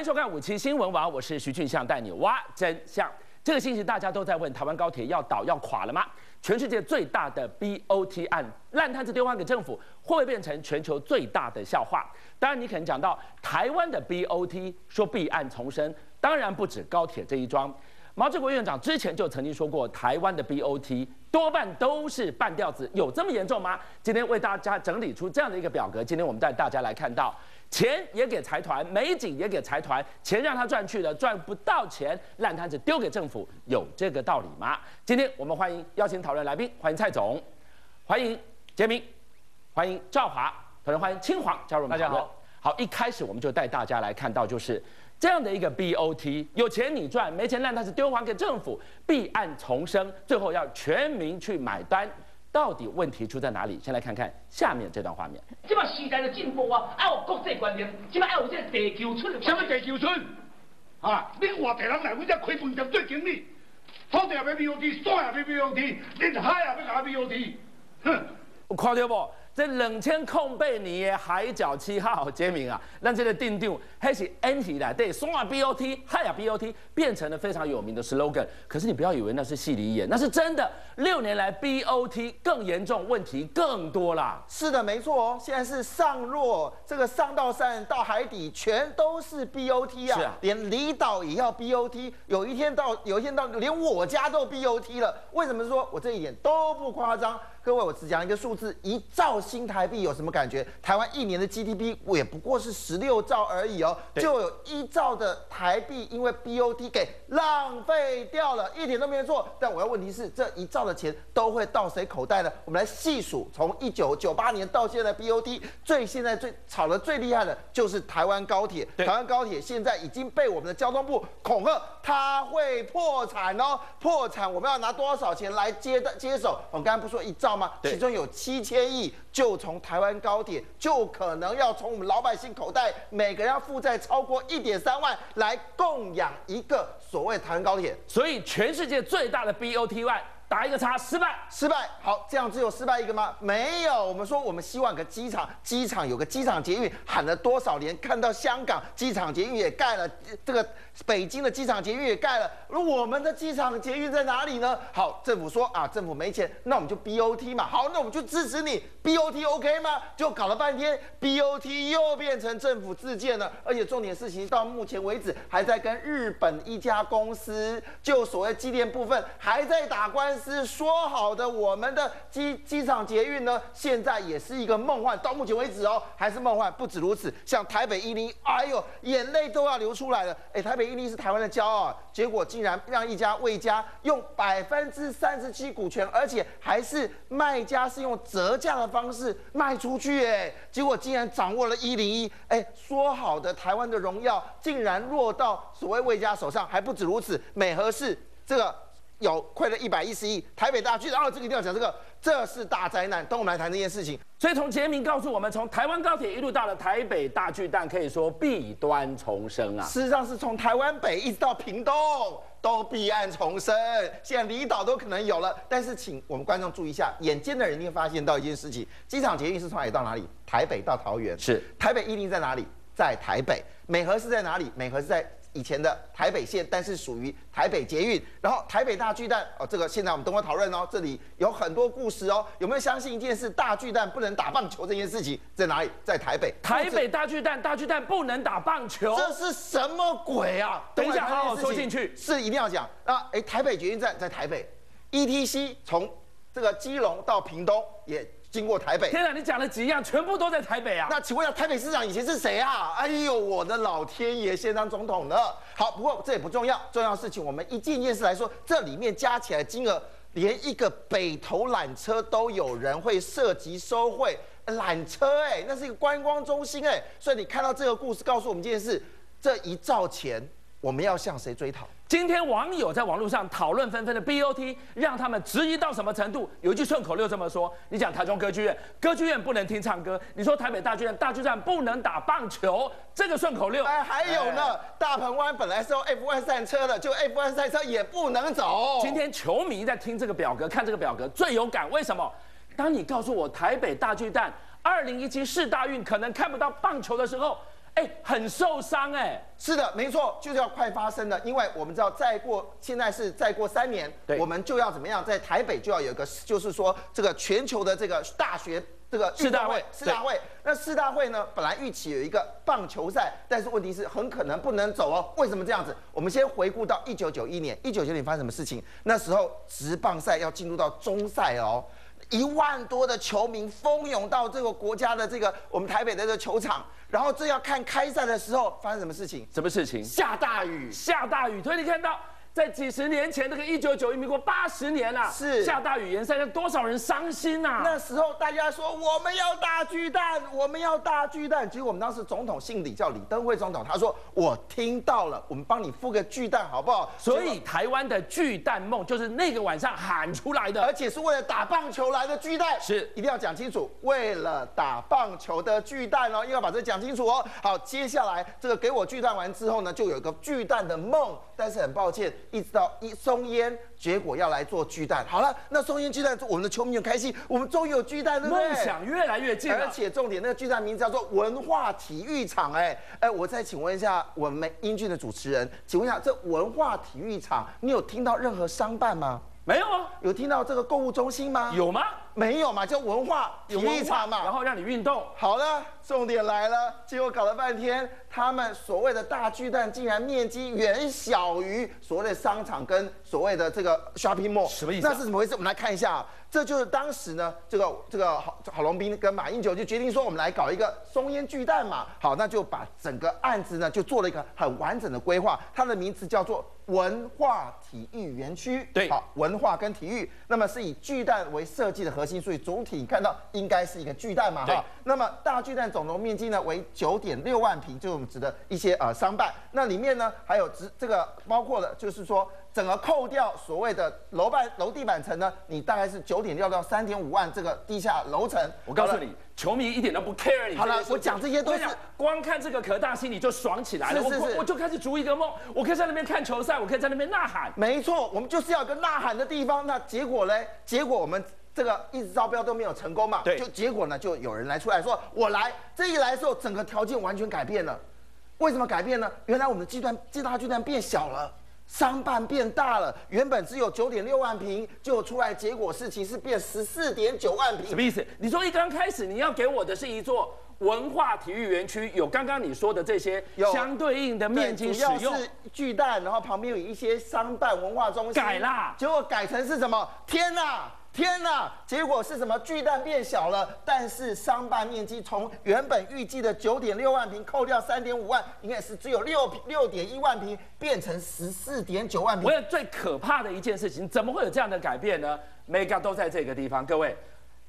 欢迎收看五期新闻网，我是徐俊相，带你挖真相。这个星期大家都在问台湾高铁要倒要垮了吗？全世界最大的 BOT 案烂摊子丢还给政府，会不会变成全球最大的笑话？当然，你可能讲到台湾的 BOT 说弊案重生，当然不止高铁这一桩。毛志国院长之前就曾经说过，台湾的 BOT 多半都是半吊子，有这么严重吗？今天为大家整理出这样的一个表格，今天我们带大家来看到。钱也给财团，美景也给财团，钱让他赚去了，赚不到钱，烂摊子丢给政府，有这个道理吗？今天我们欢迎邀请讨论来宾，欢迎蔡总，欢迎杰明，欢迎赵华，同时欢迎青黄加入我们讨论。好，好一开始我们就带大家来看到，就是这样的一个 BOT，有钱你赚，没钱烂摊子丢还给政府，弊案重生，最后要全民去买单。到底问题出在哪里？先来看看下面这段画面。时代的进步啊，还有国际观念，即摆还有这地球村。什么地球村？啊！你外地人来，我这开饭店做经理，土地也要 BOT，山也要 BOT，连海也要搞 BOT。哼，看到不？这冷千控贝尼海角七号杰明啊，让这个定定还是 N T 的，对，松啊 B O T，嗨呀 B O T，变成了非常有名的 slogan。可是你不要以为那是戏里演，那是真的。六年来 B O T 更严重，问题更多啦。是的，没错哦。现在是上落这个上到山到海底全都是 B O T 啊，是啊，连离岛也要 B O T。有一天到有一天到连我家都 B O T 了。为什么说我这一点都不夸张？各位，我只讲一个数字，一兆新台币有什么感觉？台湾一年的 GDP 也不过是十六兆而已哦，就有一兆的台币因为 BOT 给浪费掉了，一点都没错。但我要问题是，这一兆的钱都会到谁口袋呢？我们来细数，从一九九八年到现在，BOT 最现在最炒的最厉害的就是台湾高铁。台湾高铁现在已经被我们的交通部恐吓，它会破产哦，破产我们要拿多少钱来接的接手？我刚刚不说一兆。吗？其中有七千亿就从台湾高铁，就可能要从我们老百姓口袋，每个人要负债超过一点三万来供养一个所谓台湾高铁。所以全世界最大的 BOT 万。打一个叉，失败，失败。好，这样只有失败一个吗？没有。我们说，我们希望个机场，机场有个机场捷运，喊了多少年？看到香港机场捷运也盖了，这个北京的机场捷运也盖了。而我们的机场捷运在哪里呢？好，政府说啊，政府没钱，那我们就 BOT 嘛。好，那我们就支持你 BOT OK 吗？就搞了半天，BOT 又变成政府自建了。而且重点事情到目前为止还在跟日本一家公司，就所谓机电部分还在打官司。是说好的，我们的机机场捷运呢，现在也是一个梦幻。到目前为止哦，还是梦幻。不止如此，像台北一零一，哎呦，眼泪都要流出来了。哎，台北一零是台湾的骄傲，结果竟然让一家魏家用百分之三十七股权，而且还是卖家是用折价的方式卖出去。哎，结果竟然掌握了一零一。哎，说好的台湾的荣耀，竟然落到所谓魏家手上。还不止如此，美和是这个。有亏了一百一十亿，台北大巨蛋，哦，这个一定要讲这个，这是大灾难。等我们来谈这件事情。所以从杰明告诉我们，从台湾高铁一路到了台北大巨蛋，可以说弊端重生啊。事实上是从台湾北一直到屏东都弊案重生，现在离岛都可能有了。但是请我们观众注意一下，眼尖的人一定发现到一件事情：机场捷运是从哪里到哪里？台北到桃园。是台北一零在哪里？在台北。美和是在哪里？美和是在。以前的台北线，但是属于台北捷运。然后台北大巨蛋哦，这个现在我们等会讨论哦。这里有很多故事哦。有没有相信一件事？大巨蛋不能打棒球这件事情在哪里？在台北。台北大巨蛋，大巨蛋不能打棒球，这是什么鬼啊？等一下好好说进去，是一定要讲。那哎，台北捷运站在台北，ETC 从这个基隆到屏东也。经过台北，天哪！你讲了几样，全部都在台北啊？那请问一下，台北市长以前是谁啊？哎呦，我的老天爷，先当总统呢？好，不过这也不重要，重要事情我们一件一件事来说，这里面加起来金额，连一个北投缆车都有人会涉及收贿缆车，哎，那是一个观光中心，哎，所以你看到这个故事，告诉我们一件事：这一兆钱，我们要向谁追讨？今天网友在网络上讨论纷纷的 BOT，让他们质疑到什么程度？有一句顺口溜这么说：你讲台中歌剧院，歌剧院不能听唱歌；你说台北大剧院，大剧院不能打棒球。这个顺口溜，哎，还有呢，大鹏湾本来是用 F1 赛车的，就 F1 赛车也不能走。今天球迷在听这个表格，看这个表格最有感。为什么？当你告诉我台北大巨蛋二零一七世大运可能看不到棒球的时候。哎，很受伤哎。是的，没错，就是要快发生了，因为我们知道再过现在是再过三年，我们就要怎么样，在台北就要有一个，就是说这个全球的这个大学这个世大会世大会。那世大会呢，本来预期有一个棒球赛，但是问题是很可能不能走哦。为什么这样子？我们先回顾到一九九一年，一九九年发生什么事情？那时候职棒赛要进入到中赛哦。一万多的球迷蜂拥到这个国家的这个我们台北的这个球场，然后正要看开赛的时候，发生什么事情？什么事情？下大雨，下大雨。所以你看到。在几十年前，那个一九九一，民国八十年啊，是下大雨延赛，让多少人伤心呐！那时候大家说我们要大巨蛋，我们要大巨蛋。结果我们当时总统姓李，叫李登辉总统，他说我听到了，我们帮你付个巨蛋好不好？所以台湾的巨蛋梦就是那个晚上喊出来的，而且是为了打棒球来的巨蛋，是一定要讲清楚，为了打棒球的巨蛋哦，要把这讲清楚哦。好，接下来这个给我巨蛋完之后呢，就有一个巨蛋的梦，但是很抱歉。一直到一松烟，结果要来做巨蛋。好了，那松烟巨蛋，我们的球迷很开心，我们终于有巨蛋，对不对？梦想越来越近而且重点，那个巨蛋名字叫做文化体育场。哎哎，我再请问一下我们英俊的主持人，请问一下，这文化体育场，你有听到任何商办吗？没有啊？有听到这个购物中心吗？有吗？没有嘛，就文化体育场嘛。然后让你运动。好了，重点来了，结果搞了半天，他们所谓的大巨蛋竟然面积远小于所谓的商场跟所谓的这个 shopping mall，什么意思？那是怎么回事？我们来看一下，这就是当时呢，这个这个郝郝龙斌跟马英九就决定说，我们来搞一个松烟巨蛋嘛。好，那就把整个案子呢就做了一个很完整的规划，它的名字叫做文化体育园区。对，好，文化跟体育，那么是以巨蛋为设计的核心，所以总体看到应该是一个巨蛋嘛。哈。那么大巨蛋总楼面积呢为九点六万平，就是我们指的一些呃商办。那里面呢还有指这个包括了，就是说整个扣掉所谓的楼板楼地板层呢，你大概是九点六到三点五万这个地下楼层。我告诉你，球迷一点都不 care 你。好了，我讲这些都是光看这个可大心里就爽起来了。是是是，我就开始逐一个梦，我可以在那边看球赛，我可以在那边呐喊。没错，我们就是要一个呐喊的地方。那结果嘞？结果我们。这个一直招标都没有成功嘛？对，就结果呢，就有人来出来说，我来，这一来的时候，整个条件完全改变了。为什么改变呢？原来我们的巨蛋、巨大巨蛋变小了，商办变大了。原本只有九点六万平，就出来结果是其实变十四点九万平。什么意思？你说一刚开始你要给我的是一座文化体育园区，有刚刚你说的这些相对应的面积使用，是巨蛋，然后旁边有一些商办文化中心改啦，结果改成是什么？天哪！天呐！结果是什么？巨蛋变小了，但是商办面积从原本预计的九点六万平，扣掉三点五万，应该是只有六六点一万平，变成十四点九万平。我有最可怕的一件事情，怎么会有这样的改变呢每个都在这个地方，各位。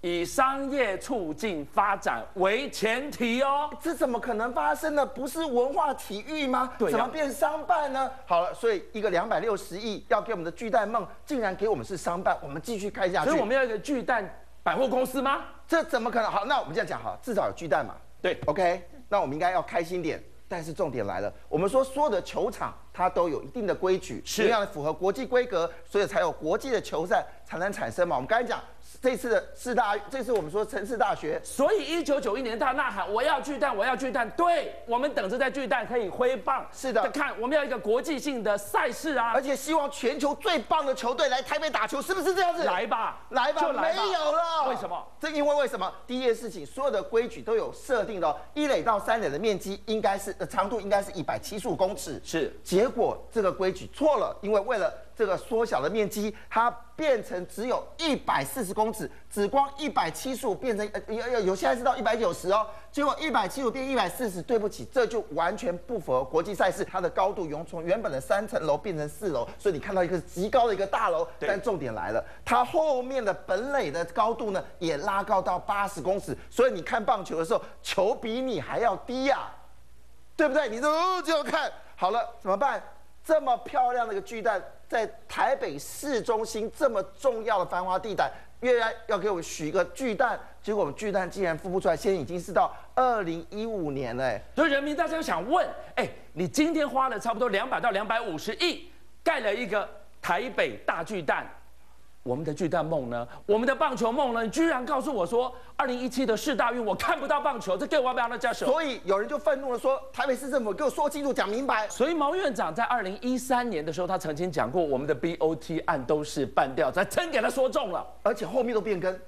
以商业促进发展为前提哦，这怎么可能发生呢？不是文化体育吗？对，怎么变商办呢？好了，所以一个两百六十亿要给我们的巨蛋梦，竟然给我们是商办，我们继续开下去。所以我们要一个巨蛋百货公司吗？这怎么可能？好，那我们这样讲哈，至少有巨蛋嘛。对，OK，那我们应该要开心点。但是重点来了，我们说所有的球场它都有一定的规矩，是要符合国际规格，所以才有国际的球赛才能产生嘛。我们刚才讲。这次的四大，这次我们说城市大学，所以一九九一年他呐喊我要巨蛋，我要巨蛋，对我们等着在巨蛋可以挥棒，是的，看我们要一个国际性的赛事啊，而且希望全球最棒的球队来台北打球，是不是这样子？来吧，来吧，就没有了，为什么？这因为为什么？第一件事情，所有的规矩都有设定的，一垒到三垒的面积应该是长度应该是一百七十五公尺，是，结果这个规矩错了，因为为了。这个缩小的面积，它变成只有一百四十公尺，只光一百七十五变成呃有有有现在是到一百九十哦，结果一百七十五变一百四十，对不起，这就完全不符合国际赛事，它的高度由从原本的三层楼变成四楼，所以你看到一个极高的一个大楼，但重点来了，它后面的本垒的高度呢也拉高到八十公尺，所以你看棒球的时候，球比你还要低呀，对不对？你说就看好了怎么办？这么漂亮的一个巨蛋。在台北市中心这么重要的繁华地带，越来要给我们许一个巨蛋，结果我们巨蛋竟然孵不出来，现在已经是到二零一五年了。所以人民大家想问，哎，你今天花了差不多两百到两百五十亿盖了一个台北大巨蛋，我们的巨蛋梦呢？我们的棒球梦呢？你居然告诉我说，二零一七的世大运我看不到棒球，这给我要不要那加手？所以有人就愤怒了，说台北市政府给我说清楚、讲明白。所以毛院长在二零一三年的时候，他曾经讲过，我们的 BOT 案都是半吊子，真给他说中了。而且后面都变更，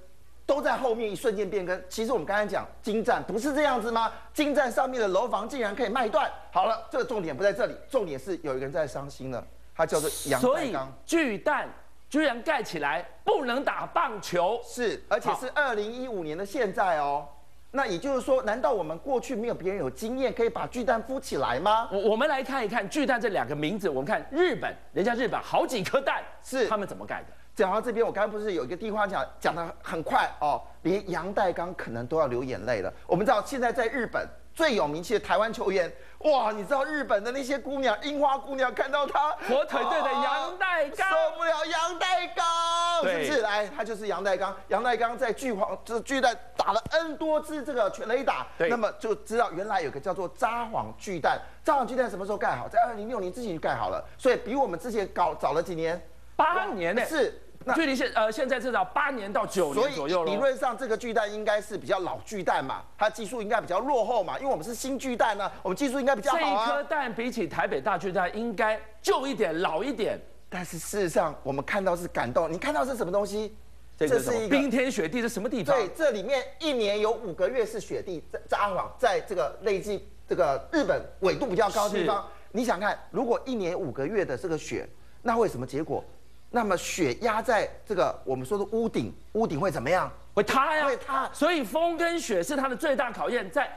都在后面一瞬间变更。其实我们刚才讲金站不是这样子吗？金站上面的楼房竟然可以卖断。好了，这个重点不在这里，重点是有一个人在伤心了，他叫做杨所以。巨蛋居然盖起来不能打棒球，是，而且是二零一五年的现在哦。那也就是说，难道我们过去没有别人有经验可以把巨蛋孵起来吗？我我们来看一看巨蛋这两个名字，我们看日本，人家日本好几颗蛋，是他们怎么盖的？讲到这边，我刚刚不是有一个地方讲讲的很快哦，连杨代刚可能都要流眼泪了。我们知道现在在日本最有名气的台湾球员，哇，你知道日本的那些姑娘，樱花姑娘看到他火腿队的杨代刚受不了杨代刚，是不是？来，他就是杨代刚。杨代刚在巨皇就是巨蛋打了 N 多支这个全垒打，那么就知道原来有个叫做札幌巨蛋。札幌巨蛋什么时候盖好？在二零零六年之前就盖好了，所以比我们之前搞早了几年。八年呢？是。那距离现呃现在至少八年到九年左右了。理论上这个巨蛋应该是比较老巨蛋嘛，它技术应该比较落后嘛，因为我们是新巨蛋呢，我们技术应该比较好、啊这一。颗蛋比起台北大巨蛋应该旧一点、老一点。但是事实上我们看到是感动，你看到是什么东西？这个是一个冰天雪地，是什么地方？对，这里面一年有五个月是雪地，在札幌，在这个累计这个日本纬度比较高的地方，你想看，如果一年五个月的这个雪，那会什么结果？那么雪压在这个我们说的屋顶，屋顶会怎么样？会塌呀，会塌所以风跟雪是它的最大考验。在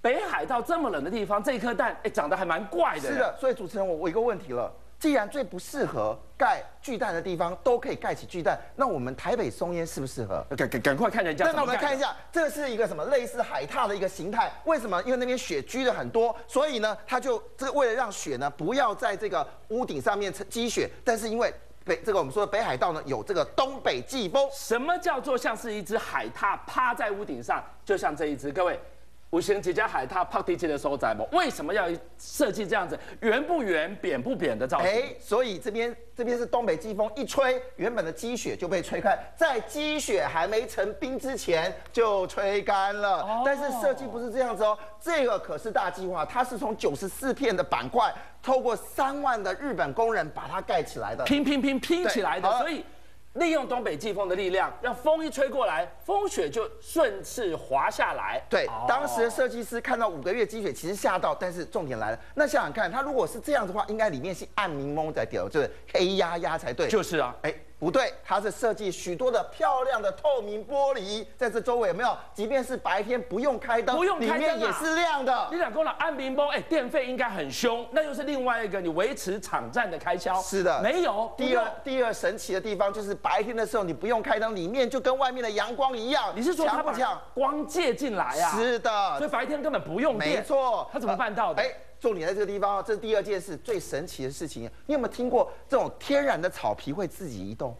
北海道这么冷的地方，这一颗蛋哎长得还蛮怪的。是的，所以主持人我我一个问题了，既然最不适合盖巨蛋的地方都可以盖起巨蛋，那我们台北松烟适不适合？赶赶赶快看人家那。我们看一下，这是一个什么类似海獭的一个形态？为什么？因为那边雪积的很多，所以呢，它就这个为了让雪呢不要在这个屋顶上面积雪，但是因为这个我们说的北海道呢有这个东北季风，什么叫做像是一只海獭趴在屋顶上？就像这一只，各位。五星几家海獭泡地气的收窄吗？为什么要设计这样子圆不圆、扁不扁的造型？哎，所以这边这边是东北季风一吹，原本的积雪就被吹开，在积雪还没成冰之前就吹干了。哦但是设计不是这样子哦，这个可是大计划，它是从九十四片的板块，透过三万的日本工人把它盖起来的。拼拼拼拼起来的所以利用东北季风的力量，让风一吹过来，风雪就顺势滑下来。对哦，当时的设计师看到五个月积雪，其实吓到，但是重点来了，那想想看，它如果是这样的话，应该里面是暗明蒙在掉，就是黑压压才对。就是啊，哎，不对，它是设计许多的漂亮的透明玻璃，在这周围有没有？即便是白天不用开灯，不用开灯啊里面也是亮的你。两公了按冰崩，哎，电费应该很凶，那又是另外一个你维持场站的开销。是的没有第二，第二神奇的地方就是白天的时候你不用开灯，里面就跟外面的阳光一样。你是说不强？光借进来啊？是的，所以白天根本不用电。没错。他怎么办到的？哎，重点在这个地方哦，这是第二件事，最神奇的事情。你有没有听过这种天然的草皮会自己移动？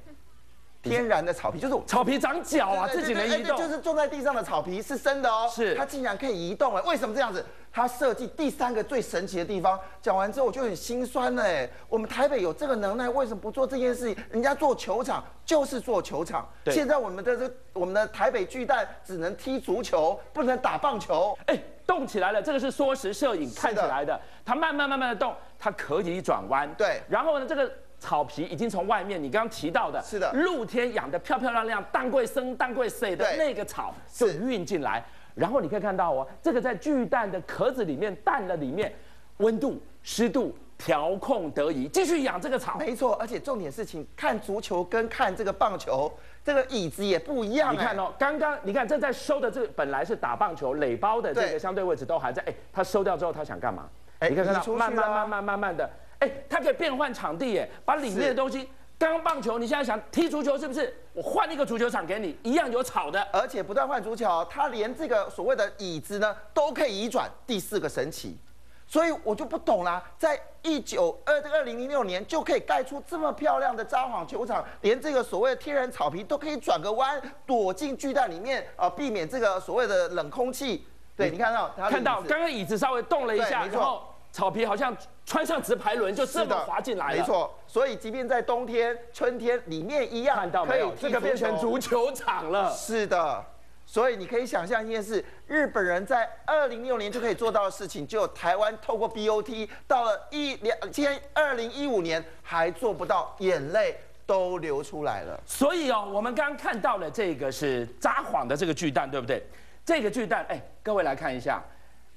天然的草皮就是草皮长脚啊，自己能移动。就是种在地上的草皮是生的哦，是它竟然可以移动哎，为什么这样子？它设计第三个最神奇的地方，讲完之后我就很心酸了哎，我们台北有这个能耐，为什么不做这件事情？人家做球场就是做球场，现在我们的这我们的台北巨蛋只能踢足球，不能打棒球。哎，动起来了，这个是缩时摄影的看起来的，它慢慢慢慢的动，它可以转弯。对然后呢，这个草皮已经从外面你刚刚提到的，是的露天养的漂漂亮亮、蛋桂生、蛋桂水的那个草就运进来，然后你可以看到哦，这个在巨蛋的壳子里面、蛋的里面，温度、湿度调控得宜，继续养这个草。没错，而且重点事情，看足球跟看这个棒球，这个椅子也不一样。哎，你看哦，刚刚你看正在收的这个本来是打棒球垒包的这个相对位置都还在，哎，他收掉之后他想干嘛？哎你可以看到慢慢慢慢慢慢的，哎，它可以变换场地，哎，把里面的东西，刚刚棒球你现在想踢足球是不是？我换一个足球场给你，一样有草的。而且不断换足球，它连这个所谓的椅子呢都可以移转。第四个神奇，所以我就不懂啦，在一九二二零零六年就可以盖出这么漂亮的札幌球场，连这个所谓的天然草皮都可以转个弯，躲进巨蛋里面啊、呃避免这个所谓的冷空气。对，你看到看到刚刚椅子稍微动了一下，然后草皮好像穿上直排轮就这么滑进来了。没错，所以即便在冬天、春天，里面一样看到没有？这个变成足球场了。是的，所以你可以想象一件事：日本人在二零六年就可以做到的事情，就台湾透过 BOT 到了一两，今天二零一五年还做不到，眼泪都流出来了。所以哦，我们刚刚看到了这个是札幌的这个巨蛋，对不对？这个巨蛋，哎，各位来看一下。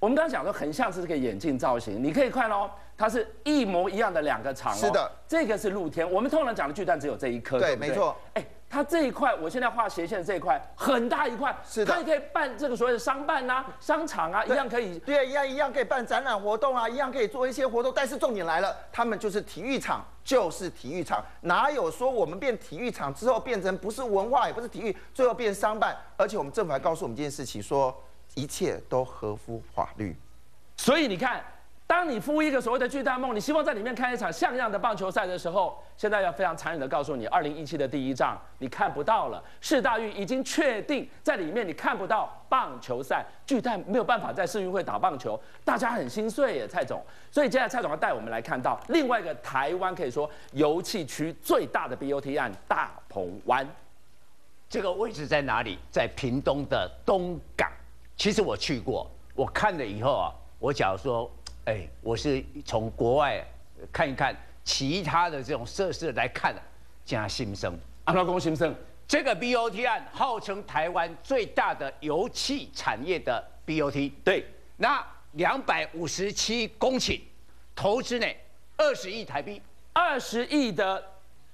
我们刚刚讲说很像是这个眼镜造型，你可以看哦，它是一模一样的两个场。是的，这个是露天。我们通常讲的巨蛋只有这一颗。对，没错。哎，它这一块，我现在画斜线这一块很大一块。是的。它也可以办这个所谓的商办啊、商场啊，一样可以。对，一样一样可以办展览活动啊，一样可以做一些活动。但是重点来了，他们就是体育场，就是体育场，哪有说我们变体育场之后变成不是文化，也不是体育，最后变商办？而且我们政府还告诉我们一件事情，说。一切都合乎法律，所以你看，当你敷一个所谓的巨大梦，你希望在里面看一场像样的棒球赛的时候，现在要非常残忍的告诉你，二零一七的第一仗你看不到了。世大运已经确定在里面，你看不到棒球赛，巨蛋没有办法在世运会打棒球，大家很心碎耶，蔡总。所以接下来蔡总要带我们来看到另外一个台湾可以说油气区最大的 BOT 案大鹏湾，这个位置在哪里？在屏东的东港。其实我去过，我看了以后啊，我假如说，哎，我是从国外看一看其他的这种设施来看，加新生，阿拉公新生，这个 BOT 案号称台湾最大的油气产业的 BOT，对，那两百五十七公顷，投资呢二十亿台币，二十亿的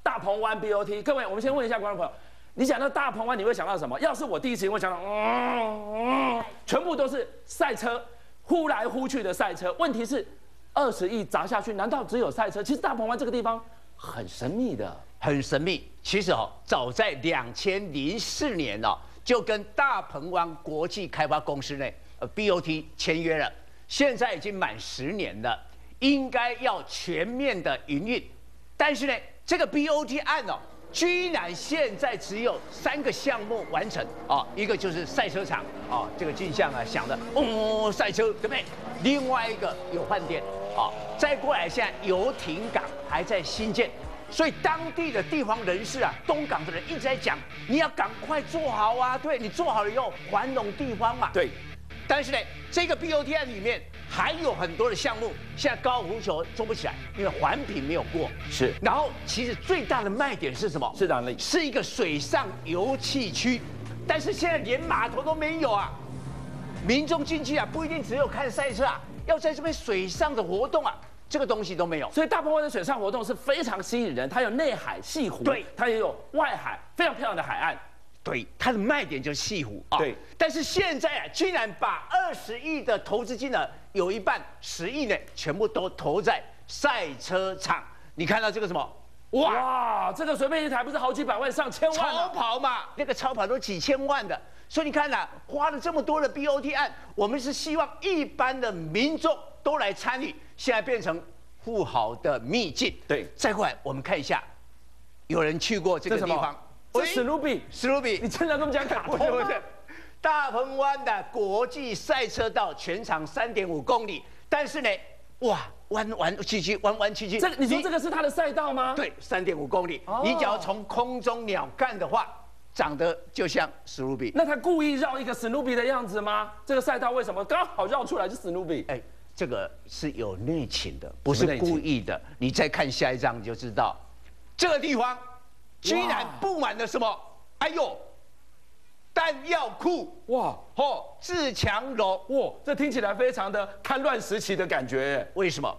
大鹏湾 BOT，各位，我们先问一下观众朋友。你想到大鹏湾，你会想到什么？要是我第一次，我想到，嗯，全部都是赛车，呼来呼去的赛车。问题是，二十亿砸下去，难道只有赛车？其实大鹏湾这个地方很神秘的，很神秘。其实哦，早在两千零四年哦，就跟大鹏湾国际开发公司内，呃，BOT 签约了，现在已经满十年了，应该要全面的营运。但是呢，这个 BOT 案哦。居然现在只有三个项目完成啊，一个就是赛车场啊，这个镜像啊想的哦赛车对不对？另外一个有饭店啊，再过来现在游艇港还在新建，所以当地的地方人士啊，东港的人一直在讲，你要赶快做好啊，对你做好了以后繁荣地方嘛。对，但是呢，这个 BOT 案里面。还有很多的项目，现在高尔夫球做不起来，因为环评没有过。是，然后其实最大的卖点是什么？是哪里？是一个水上游气区，但是现在连码头都没有啊！民众进去啊，不一定只有看赛车啊，要在这边水上的活动啊，这个东西都没有。所以大部分的水上活动是非常吸引人，它有内海西湖，对，它也有外海，非常漂亮的海岸。对，它的卖点就是西湖啊。对，但是现在啊，居然把二十亿的投资金额有一半十亿呢，全部都投在赛车场。你看到这个什么？哇，这个随便一台不是好几百万、上千万？超跑嘛，那个超跑都几千万的。所以你看呐，花了这么多的 BOT 案，我们是希望一般的民众都来参与，现在变成富豪的秘境。对，再过来我们看一下，有人去过这个地方。史努比，史努比，你真的跟我们讲卡通吗？大鹏湾的国际赛车道全长三点五公里，但是呢，哇，弯弯曲曲，弯弯曲曲。这你说这个是它的赛道吗？对，三点五公里。你只要从空中鸟干的话，长得就像史努比。那他故意绕一个史努比的样子吗？这个赛道为什么刚好绕出来是史努比？哎，这个是有内情的，不是故意的。你再看下一张你就知道，这个地方。居然布满了什么？哎呦，弹药库哇！哦，自强楼哇！这听起来非常的戡乱时期的感觉。为什么？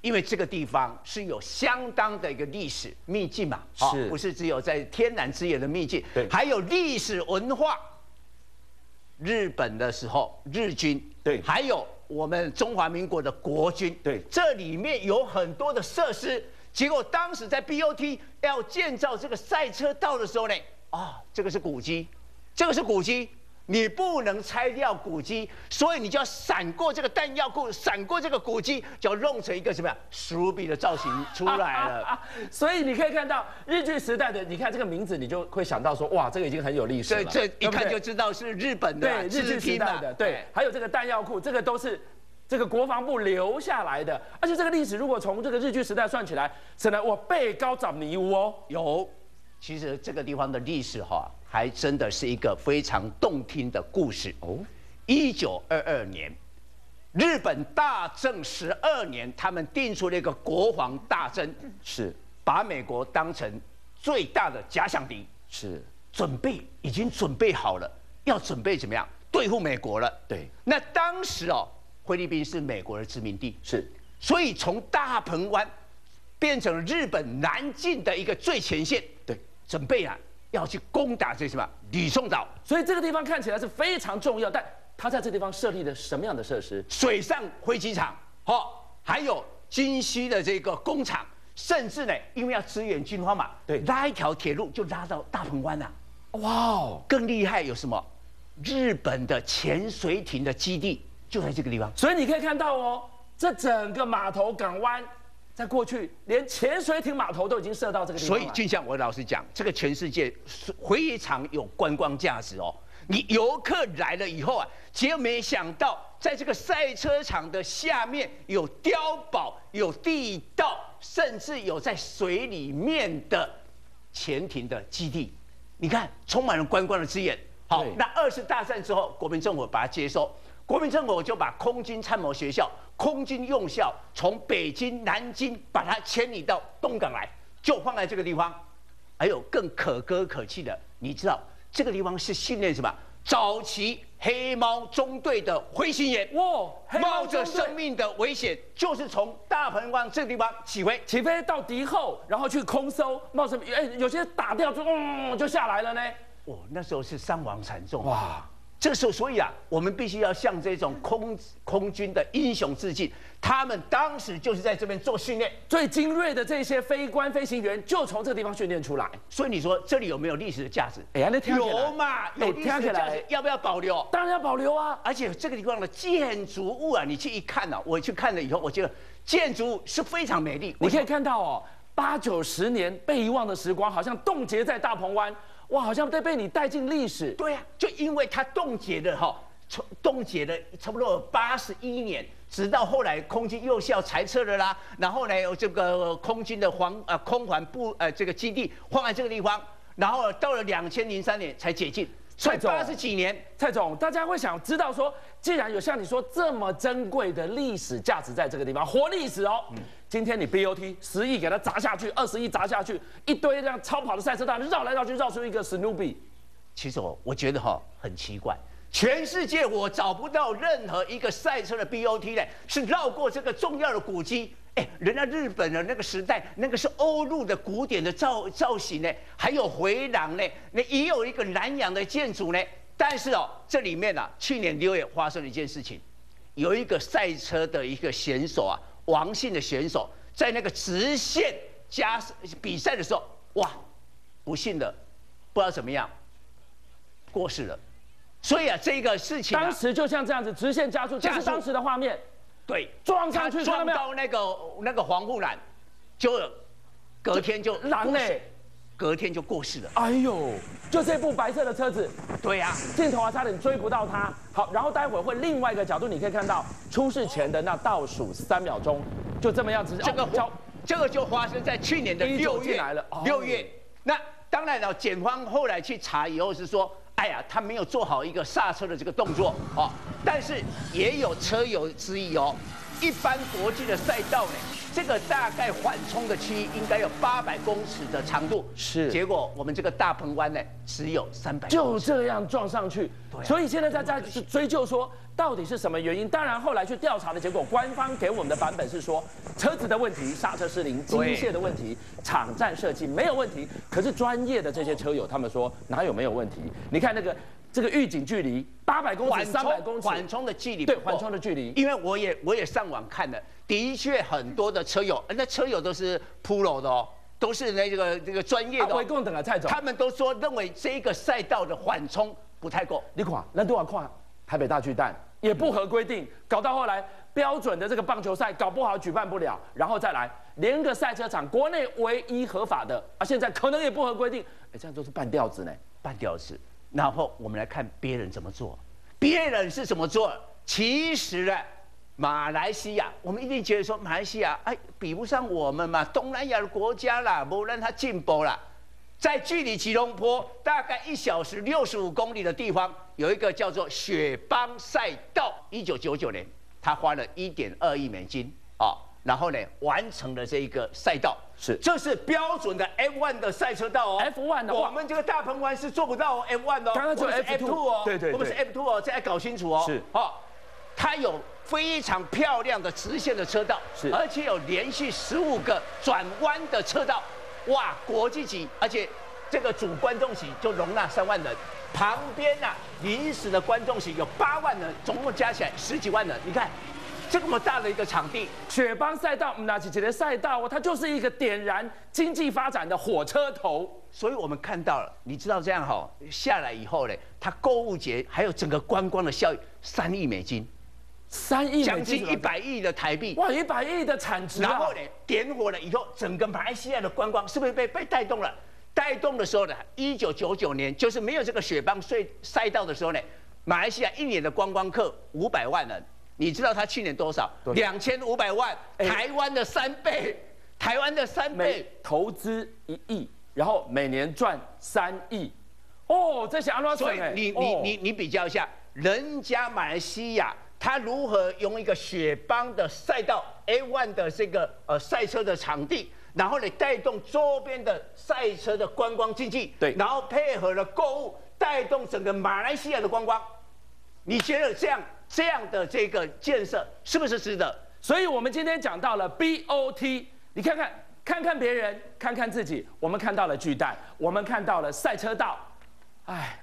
因为这个地方是有相当的一个历史秘境嘛，是，不是只有在天然资源的秘境？对，还有历史文化。日本的时候，日军对，还有我们中华民国的国军对，这里面有很多的设施。结果当时在 BOT 要建造这个赛车道的时候呢，啊，这个是古迹，这个是古迹，你不能拆掉古迹，所以你就要闪过这个弹药库，闪过这个古迹，就要弄成一个什么呀，史努比的造型出来了。所以你可以看到日剧时代的，你看这个名字，你就会想到说，哇，这个已经很有历史了。这一看就知道是日本的对日剧时代的，对，还有这个弹药库，这个都是。这个国防部留下来的，而且这个历史如果从这个日据时代算起来，真的我背高长泥屋哦。有，其实这个地方的历史哈，还真的是一个非常动听的故事。哦。一九二二年，日本大正十二年，他们定出了一个国防大征，是。把美国当成最大的假想敌，是，准备已经准备好了，要准备怎么样？对付美国了？对，那当时哦，菲律宾是美国的殖民地，是，所以从大鹏湾变成日本南进的一个最前线，对，准备啊要去攻打这什么吕宋岛，所以这个地方看起来是非常重要，但他在这地方设立了什么样的设施？水上飞机场，哦，还有军需的这个工厂，甚至呢，因为要支援军方嘛，对。拉一条铁路就拉到大鹏湾了、哇哦！更厉害有什么？日本的潜水艇的基地就在这个地方。所以你可以看到哦，这整个码头港湾，在过去连潜水艇码头都已经设到这个地方所以，就像我老实讲，这个全世界非常有观光价值哦。你游客来了以后啊，结果没想到，在这个赛车场的下面有碉堡、有地道，甚至有在水里面的潜艇的基地。你看，充满了观光的资源。好，那二次大战之后，国民政府把它接收，国民政府就把空军参谋学校、空军用校从北京、南京把它迁移到东港来，就放在这个地方。还有更可歌可泣的，你知道这个地方是训练什么？早期黑猫中队的飞行员，哇，冒着生命的危险，就是从大鹏湾这个地方起飞。起飞到敌后，然后去空搜，冒什么？哎，有些打掉就嗯就下来了呢。哦，那时候是伤亡惨重。哇，这个时候，所以啊，我们必须要向这种空空军的英雄致敬。他们当时就是在这边做训练，最精锐的这些飞官飞行员就从这个地方训练出来。所以你说这里有没有历史的价值？哎呀，那听有嘛？有历史价来值，要不要保留？当然要保留啊。而且这个地方的建筑物啊，你去一看呢、我去看了以后，我觉得建筑物是非常美丽。你可以看到哦，八九十年被遗忘的时光，好像冻结在大鹏湾，哇，好像都被你带进历史。对呀、就因为它冻结了哈，从冻结了差不多八十一年，直到后来空军幼校裁撤了啦，然后呢，有这个空军的防呃空环部呃这个基地放在这个地方，然后到了两千零三年才解禁，所以蔡总八十几年。蔡总，大家会想知道说，既然有像你说这么珍贵的历史价值在这个地方，活历史哦。今天你 BOT 十亿给它砸下去，二十亿砸下去，一堆这样超跑的赛车道绕来绕去，绕出一个史努比。其实我我觉得哈很奇怪，全世界我找不到任何一个赛车的 BOT 呢是绕过这个重要的古迹。哎，人家日本的那个时代，那个是欧陆的古典的造造型呢，还有回廊呢，那也有一个南洋的建筑呢。但是哦，这里面啊，去年六月发生了一件事情，有一个赛车的一个选手啊，王姓的选手，在那个直线加比赛的时候，哇，不幸的不知道怎么样过世了。所以啊，这个事情、啊、当时就像这样子直线加速，这是当时的画面。对撞上去撞到那个那个防护栏，就隔天就狼呢？隔天就过世了。哎呦，就这部白色的车子，对呀、镜头啊差点追不到他。好，然后待会儿会另外一个角度，你可以看到出事前的那倒数三秒钟，就这么样子。这个哦这个就发生在去年的六月进来了哦六月，那当然了，检方后来去查以后是说，哎呀，他没有做好一个刹车的这个动作哦，但是也有车友质疑哦，一般国际的赛道呢，这个大概缓冲的区域应该有八百公尺的长度，是结果我们这个大鹏湾呢只有三百，就这样撞上去。对啊所以现在大家就是追究说，到底是什么原因？当然后来去调查的结果，官方给我们的版本是说，车子的问题、刹车失灵、机械的问题、场站设计没有问题。可是专业的这些车友他们说哪有没有问题？你看那个这个预警距离八百公尺、缓三百公尺，冲缓冲的距离对缓冲的距离。因为我也我也上网看了，的确很多的车友，呃那车友都是 pro 的哦，都是那个这个专业的哦、啊回共等啊，蔡总，他们都说认为这个赛道的缓冲不太够。你看，那多少看台北大巨蛋也不合规定，搞到后来标准的这个棒球赛搞不好举办不了，然后再来连个赛车场国内唯一合法的啊，现在可能也不合规定，哎，这样都是半吊子呢。半吊子。然后我们来看别人怎么做，别人是怎么做。其实呢，马来西亚，我们一定觉得说马来西亚哎比不上我们嘛，东南亚的国家啦，不让它进步啦。在距离吉隆坡大概一小时六十五公里的地方，有一个叫做雪邦赛道。一九九九年，他花了一点二亿美金啊，然后呢完成了这一个赛道。是这是标准的 F1 的赛车道哦。F1 的话我们这个大鹏湾是做不到哦 F1 的哦。刚刚就我们是 F2 F2 哦。对对对我们是 F2 哦，这要搞清楚哦。是哦，它有非常漂亮的直线的车道，是而且有连续十五个转弯的车道，哇，国际级，而且这个主观众席就容纳三万人，旁边呐、临时的观众席有八万人，总共加起来十几万人，你看这么大的一个场地，雪邦赛道，那几节的赛道哦，它就是一个点燃经济发展的火车头。所以我们看到了，你知道这样哈、下来以后呢，它购物节还有整个观光的效益，三亿美金，三亿美金将近一百亿的台币。哇，一百亿的产值啊！然后呢，点火了以后，整个马来西亚的观光是不是被被带动了？带动的时候呢，一九九九年就是没有这个雪邦赛赛道的时候呢，马来西亚一年的观光客五百万人，你知道他去年多少？两千五百万，哎台湾的三倍，台湾的三倍。投资一亿，然后每年赚三亿。哦，这是阿拉省哎，所以你你哦你你比较一下，人家马来西亚他如何用一个雪邦的赛道 A1 的这个呃赛车的场地，然后来带动周边的赛车的观光经济，对然后配合了购物，带动整个马来西亚的观光。你觉得这样这样的这个建设是不是值得？所以我们今天讲到了 BOT，你看看看看别人，看看自己，我们看到了巨蛋，我们看到了赛车道，哎，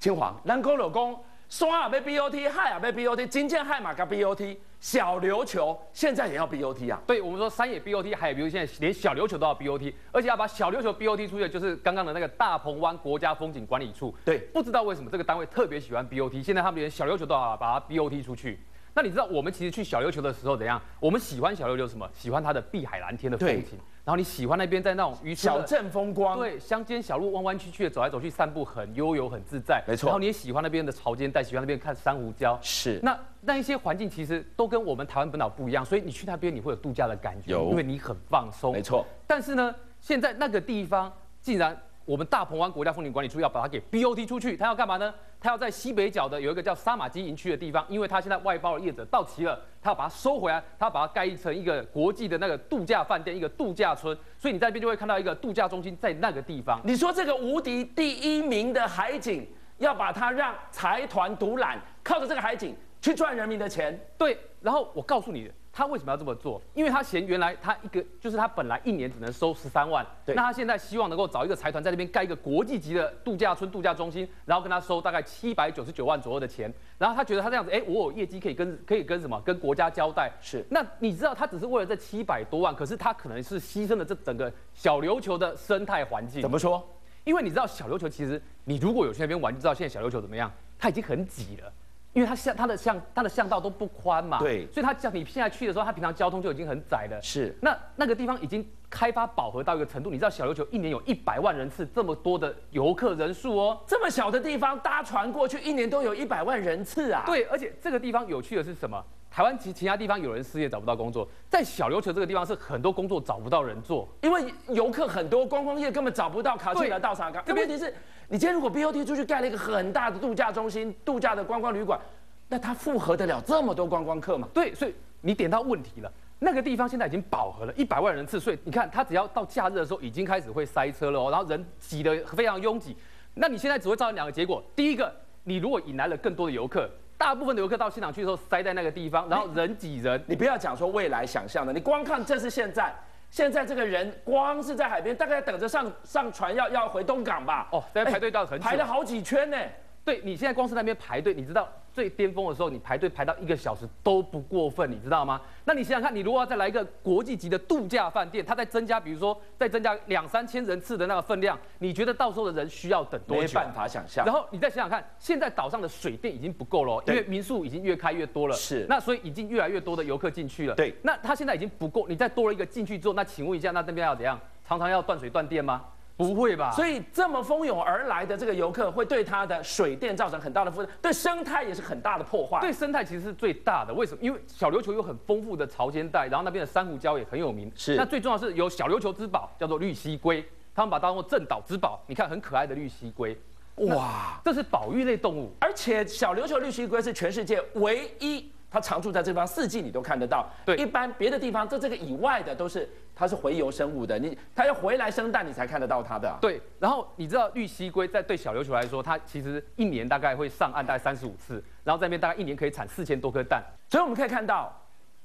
青黄，南宫老公，双啊被 BOT，海啊被 BOT，金剑海马个 BOT，小琉球现在也要 BOT 啊，对我们说三野 BOT，还有比如现在连小琉球都要 BOT，而且要把小琉球 BOT 出去就是刚刚的那个大鹏湾国家风景管理处。对不知道为什么这个单位特别喜欢 BOT，现在他们连小琉球都要把它 BOT 出去。那你知道我们其实去小琉球的时候怎样？我们喜欢小琉球什么？喜欢它的碧海蓝天的风对景，然后你喜欢那边在那种渔村小镇风光，对，乡间小路弯弯曲曲的走来走去，散步很悠游很自在。没错然后你也喜欢那边的潮间带，喜欢那边看珊瑚礁。是那那一些环境其实都跟我们台湾本岛不一样，所以你去那边你会有度假的感觉，有因为你很放松。没错。但是呢，现在那个地方竟然我们大鹏湾国家风景管理处要把它给 BOT 出去，它要干嘛呢？它要在西北角的有一个叫沙马基营区的地方，因为它现在外包的业者到齐了，它要把它收回来，它要把它盖成一个国际的那个度假饭店，一个度假村，所以你在那边就会看到一个度假中心在那个地方。你说这个无敌第一名的海景，要把它让财团独揽，靠着这个海景去赚人民的钱，对，然后我告诉你，他为什么要这么做？因为他嫌原来他一个就是他本来一年只能收十三万，对那他现在希望能够找一个财团在那边盖一个国际级的度假村、度假中心，然后跟他收大概七百九十九万左右的钱，然后他觉得他这样子，哎，我有业绩可以跟可以跟什么跟国家交代。是那你知道他只是为了这七百多万，可是他可能是牺牲了这整个小琉球的生态环境。怎么说？因为你知道小琉球其实你如果有去那边玩，就知道现在小琉球怎么样，它已经很挤了。因为它巷它的巷它的巷道都不宽嘛，对。所以它像你现在去的时候，它平常交通就已经很窄了。是。那那个地方已经开发饱和到一个程度，你知道小琉球一年有一百万人次这么多的游客人数哦。这么小的地方搭船过去，一年都有一百万人次啊！，对，而且这个地方有趣的是什么？台湾其其他地方有人失业找不到工作，在小琉球这个地方是很多工作找不到人做。因为游客很多，观光业根本找不到卡去对来到啥港。这边这问题是，你今天如果 BOT 出去盖了一个很大的度假中心、度假的观光旅馆，那它负荷得了这么多观光客吗？对，所以你点到问题了。那个地方现在已经饱和了，一百万人次，所以你看，它只要到假日的时候，已经开始会塞车了哦，然后人挤得非常拥挤。那你现在只会造成两个结果：第一个，你如果引来了更多的游客，大部分的游客到现场去的时候塞在那个地方，然后人挤人，你不要讲说未来想象的，你光看这是现在，现在这个人光是在海边，大概等着上上船要要回东港吧？哦在排队到很久排了好几圈呢。对你现在光是那边排队，你知道最巅峰的时候，你排队排到一个小时都不过分，你知道吗？那你想想看，你如果要再来一个国际级的度假饭店，它再增加，比如说再增加两三千人次的那个分量，你觉得到时候的人需要等多久？没办法想象然后你再想想看，现在岛上的水电已经不够了哦，因为民宿已经越开越多了，是那所以已经越来越多的游客进去了。对那它现在已经不够，你再多了一个进去之后，那请问一下，那那边要怎样？常常要断水断电吗？不会吧？所以这么蜂拥而来的这个游客，会对它的水电造成很大的负担，对生态也是很大的破坏。对生态其实是最大的。为什么？因为小琉球有很丰富的潮间带，然后那边的珊瑚礁也很有名。是那最重要是有小琉球之宝，叫做绿蜥龟，他们把它当做镇岛之宝。你看很可爱的绿蜥龟，哇！这是保育类动物。而且小琉球绿蜥龟是全世界唯一，它常住在这方，四季你都看得到。对一般别的地方在这个以外的都是它是洄游生物的，你它要回来生蛋你才看得到它的。对，然后你知道绿蜥龟在对小琉球来说，它其实一年大概会上岸大概三十五次，然后在那边大概一年可以产四千多颗蛋。所以我们可以看到，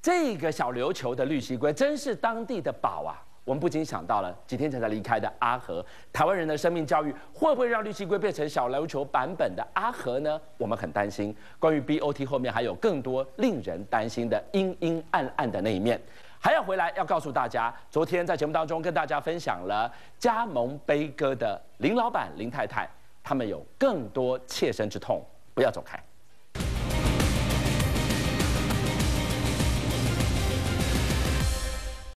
这个小琉球的绿蜥龟真是当地的宝啊！我们不禁想到了几天前才离开的阿和，台湾人的生命教育会不会让绿蜥龟变成小琉球版本的阿和呢？我们很担心。关于 BOT 后面还有更多令人担心的阴阴暗暗的那一面。还要回来要告诉大家，昨天在节目当中跟大家分享了加盟悲歌的林老板林太太，他们有更多切身之痛，不要走开。